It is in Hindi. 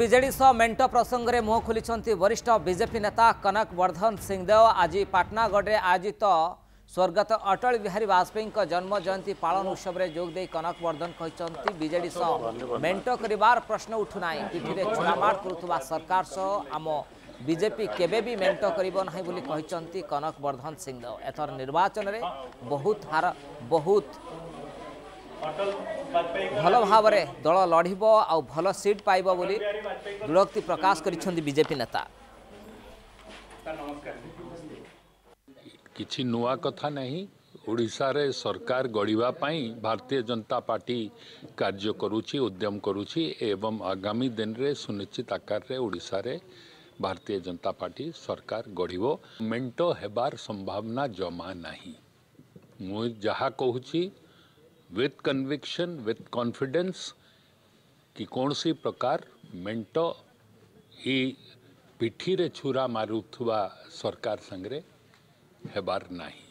ବିଜେଡି ସହ ମେଣ୍ଟ ପ୍ରସଙ୍ଗରେ ମୁହଁ ଖୋଲିଛନ୍ତି ବରିଷ୍ଠ ବିଜେପି ନେତା କନକ ବର୍ଦ୍ଧନ ସିଂଦେଓ ଆଜି ପାଟନାଗଡ଼ରେ ଆୟୋଜିତ ସ୍ୱର୍ଗତ ଅଟଳ ବିହାରୀ ବାଜପେୟୀଙ୍କ ଜନ୍ମ ଜୟନ୍ତୀ ପାଳନ ଉତ୍ସବରେ ଯୋଗଦେଇ କନକ ବର୍ଦ୍ଧନ କହିଛନ୍ତି ବିଜେଡି ସହ ମେଣ୍ଟ କରିବାର ପ୍ରଶ୍ନ ଉଠୁନାହିଁ ପିଠିରେ ଛୁରାମାଡ଼ କରୁଥିବା ସରକାର ସହ ଆମ ବିଜେପି କେବେ ବି ମେଣ୍ଟ କରିବ ନାହିଁ ବୋଲି କହିଛନ୍ତି କନକ ବର୍ଦ୍ଧନ ସିଂଦେଓ ଏଥର ନିର୍ବାଚନରେ ବହୁତ ହାର ବହୁତ भल भाव दल लड़ आल सीट पाइब दृढ़ोक्ति प्रकाश करजेपी नेता कि नुआ कथा नहीं सरकार गढ़ भारतीय जनता पार्टी कार्य करुच्ची उद्यम करुच्ची आगामी दिन में सुनिश्चित आकार रे भारतीय जनता पार्टी सरकार गढ़ मेट हेबार संभावना जमा ना मुझे कहूँ विथ कन्विक्शन विथ कॉन्फिडेंस कि कौन सी प्रकार मेट ये छुरा मारू सरकार संग्रे हेबार नहीं